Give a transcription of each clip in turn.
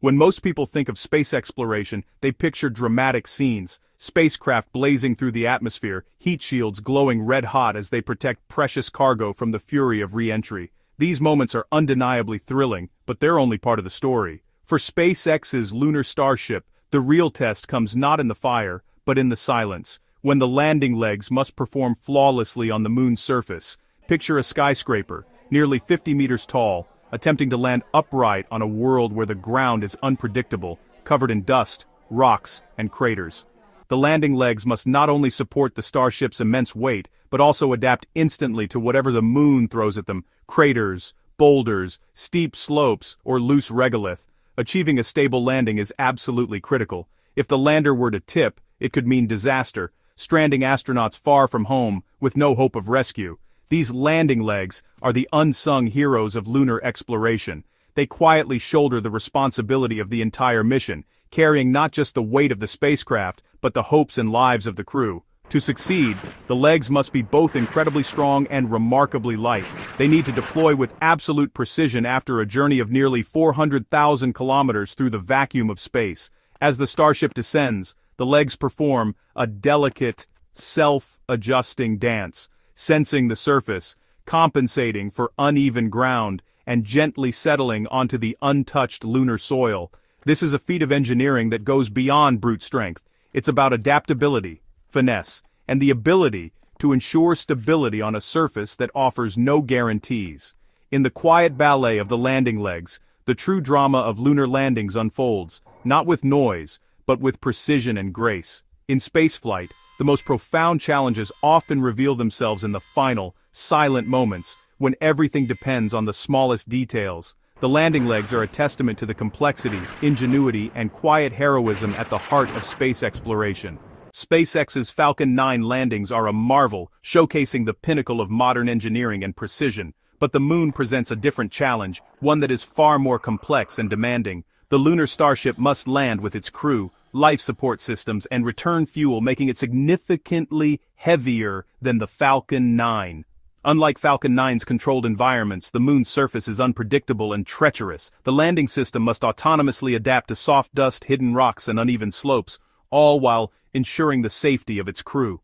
When most people think of space exploration, they picture dramatic scenes, spacecraft blazing through the atmosphere, heat shields glowing red-hot as they protect precious cargo from the fury of re-entry. These moments are undeniably thrilling, but they're only part of the story. For SpaceX's lunar starship, the real test comes not in the fire, but in the silence, when the landing legs must perform flawlessly on the moon's surface. Picture a skyscraper, nearly 50 meters tall, attempting to land upright on a world where the ground is unpredictable, covered in dust, rocks, and craters. The landing legs must not only support the starship's immense weight, but also adapt instantly to whatever the moon throws at them, craters, boulders, steep slopes, or loose regolith. Achieving a stable landing is absolutely critical. If the lander were to tip, it could mean disaster, stranding astronauts far from home, with no hope of rescue. These landing legs are the unsung heroes of lunar exploration. They quietly shoulder the responsibility of the entire mission, carrying not just the weight of the spacecraft, but the hopes and lives of the crew. To succeed, the legs must be both incredibly strong and remarkably light. They need to deploy with absolute precision after a journey of nearly 400,000 kilometers through the vacuum of space. As the starship descends, the legs perform a delicate, self-adjusting dance, sensing the surface, compensating for uneven ground, and gently settling onto the untouched lunar soil. This is a feat of engineering that goes beyond brute strength. It's about adaptability, finesse, and the ability to ensure stability on a surface that offers no guarantees. In the quiet ballet of the landing legs, the true drama of lunar landings unfolds, not with noise, but with precision and grace. In spaceflight, the most profound challenges often reveal themselves in the final, silent moments, when everything depends on the smallest details. The landing legs are a testament to the complexity, ingenuity, and quiet heroism at the heart of space exploration. SpaceX's Falcon 9 landings are a marvel, showcasing the pinnacle of modern engineering and precision. But the moon presents a different challenge, one that is far more complex and demanding. The lunar starship must land with its crew, life support systems, and return fuel making it significantly heavier than the Falcon 9. Unlike Falcon 9's controlled environments, the moon's surface is unpredictable and treacherous. The landing system must autonomously adapt to soft dust, hidden rocks, and uneven slopes, all while ensuring the safety of its crew.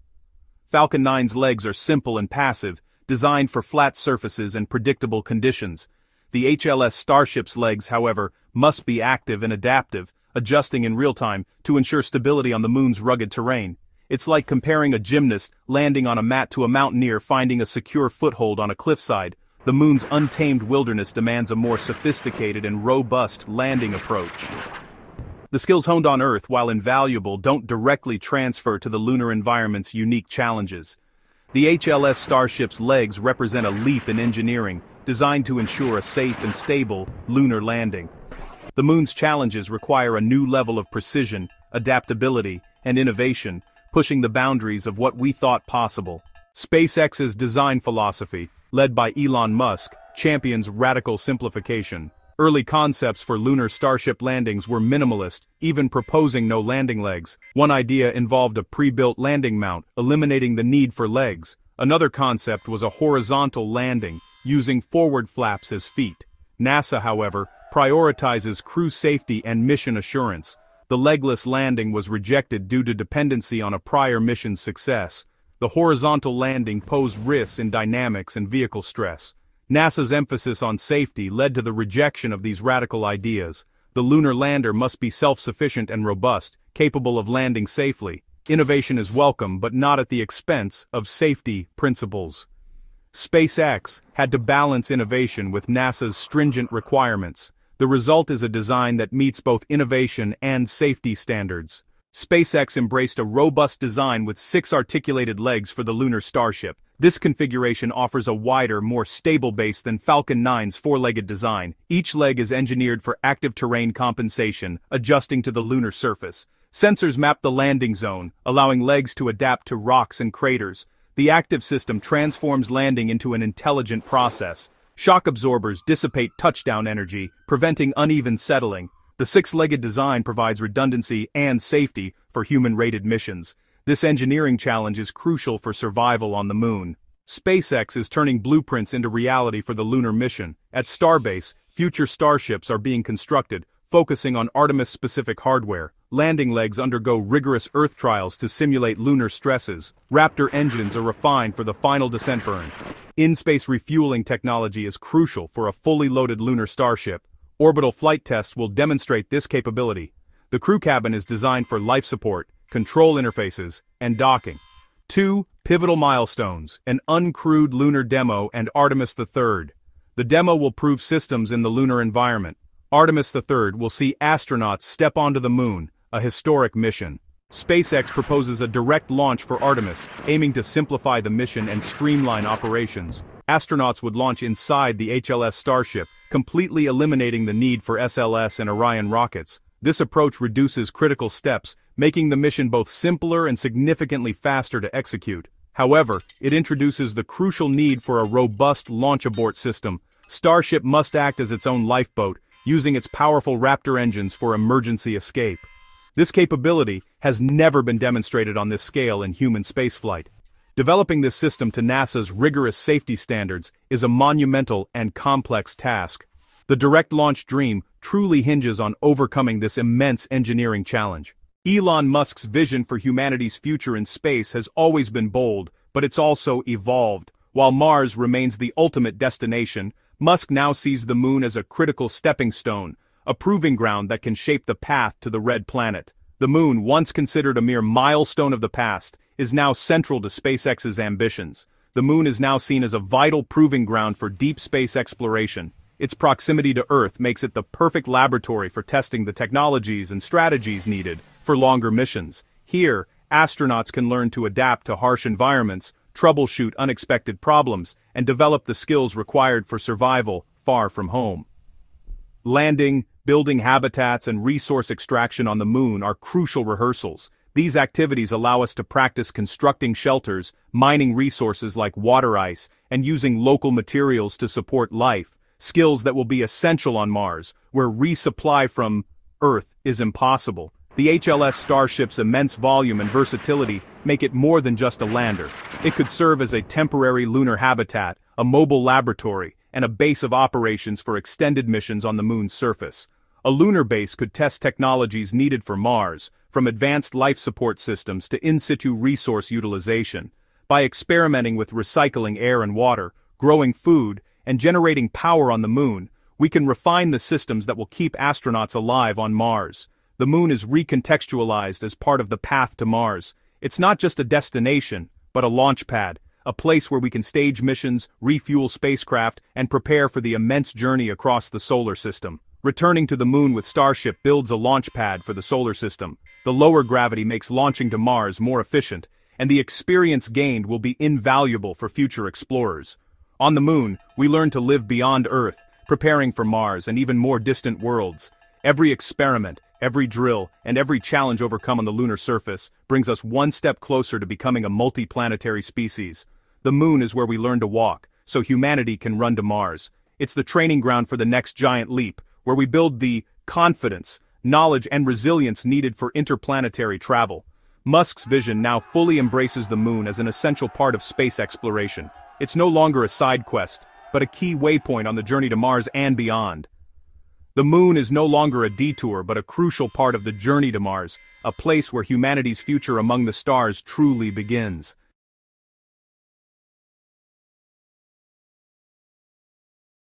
Falcon 9's legs are simple and passive, designed for flat surfaces and predictable conditions. The HLS Starship's legs, however, must be active and adaptive, adjusting in real time to ensure stability on the moon's rugged terrain. It's like comparing a gymnast landing on a mat to a mountaineer finding a secure foothold on a cliffside. The moon's untamed wilderness demands a more sophisticated and robust landing approach. The skills honed on Earth, while invaluable, don't directly transfer to the lunar environment's unique challenges. The HLS Starship's legs represent a leap in engineering, designed to ensure a safe and stable lunar landing. The moon's challenges require a new level of precision, adaptability, and innovation, pushing the boundaries of what we thought possible. SpaceX's design philosophy, led by Elon Musk, champions radical simplification. Early concepts for lunar starship landings were minimalist, even proposing no landing legs. One idea involved a pre-built landing mount, eliminating the need for legs. Another concept was a horizontal landing, using forward flaps as feet. NASA, however, prioritizes crew safety and mission assurance. The legless landing was rejected due to dependency on a prior mission's success. The horizontal landing posed risks in dynamics and vehicle stress. NASA's emphasis on safety led to the rejection of these radical ideas. The lunar lander must be self-sufficient and robust, capable of landing safely. Innovation is welcome but not at the expense of safety principles. SpaceX had to balance innovation with NASA's stringent requirements. The result is a design that meets both innovation and safety standards. SpaceX embraced a robust design with six articulated legs for the lunar starship. This configuration offers a wider, more stable base than Falcon 9's four-legged design. Each leg is engineered for active terrain compensation, adjusting to the lunar surface. Sensors map the landing zone, allowing legs to adapt to rocks and craters. The active system transforms landing into an intelligent process. Shock absorbers dissipate touchdown energy, preventing uneven settling. The six-legged design provides redundancy and safety for human-rated missions. This engineering challenge is crucial for survival on the moon. SpaceX is turning blueprints into reality for the lunar mission. At Starbase, future starships are being constructed, focusing on Artemis-specific hardware. Landing legs undergo rigorous Earth trials to simulate lunar stresses. Raptor engines are refined for the final descent burn. In-space refueling technology is crucial for a fully loaded lunar starship. Orbital flight tests will demonstrate this capability. The crew cabin is designed for life support, control interfaces, and docking. Two pivotal milestones, an uncrewed lunar demo and Artemis III. The demo will prove systems in the lunar environment. Artemis III will see astronauts step onto the moon, a historic mission. SpaceX proposes a direct launch for Artemis, aiming to simplify the mission and streamline operations. Astronauts would launch inside the HLS Starship, completely eliminating the need for SLS and Orion rockets. This approach reduces critical steps, making the mission both simpler and significantly faster to execute. However, it introduces the crucial need for a robust launch abort system. Starship must act as its own lifeboat, using its powerful Raptor engines for emergency escape. This capability has never been demonstrated on this scale in human spaceflight. Developing this system to NASA's rigorous safety standards is a monumental and complex task. The direct launch dream truly hinges on overcoming this immense engineering challenge. Elon Musk's vision for humanity's future in space has always been bold, but it's also evolved. While Mars remains the ultimate destination, Musk now sees the moon as a critical stepping stone, a proving ground that can shape the path to the red planet. The moon, once considered a mere milestone of the past, is now central to SpaceX's ambitions. The moon is now seen as a vital proving ground for deep space exploration. Its proximity to Earth makes it the perfect laboratory for testing the technologies and strategies needed for longer missions. Here, astronauts can learn to adapt to harsh environments, troubleshoot unexpected problems, and develop the skills required for survival far from home. Landing, building habitats and resource extraction on the moon are crucial rehearsals. These activities allow us to practice constructing shelters, mining resources like water ice, and using local materials to support life, skills that will be essential on Mars, where resupply from Earth is impossible. The HLS Starship's immense volume and versatility make it more than just a lander. It could serve as a temporary lunar habitat, a mobile laboratory, and a base of operations for extended missions on the moon's surface. A lunar base could test technologies needed for Mars, from advanced life support systems to in-situ resource utilization. By experimenting with recycling air and water, growing food, and generating power on the moon, we can refine the systems that will keep astronauts alive on Mars. The moon is recontextualized as part of the path to Mars. It's not just a destination, but a launch pad, a place where we can stage missions, refuel spacecraft, and prepare for the immense journey across the solar system. Returning to the moon with Starship builds a launch pad for the solar system. The lower gravity makes launching to Mars more efficient, and the experience gained will be invaluable for future explorers. On the moon, we learn to live beyond Earth, preparing for Mars and even more distant worlds. Every experiment, every drill, and every challenge overcome on the lunar surface brings us one step closer to becoming a multi-planetary species. The moon is where we learn to walk, so humanity can run to Mars. It's the training ground for the next giant leap, where we build the confidence, knowledge and resilience needed for interplanetary travel. Musk's vision now fully embraces the moon as an essential part of space exploration. It's no longer a side quest, but a key waypoint on the journey to Mars and beyond. The moon is no longer a detour but a crucial part of the journey to Mars, a place where humanity's future among the stars truly begins.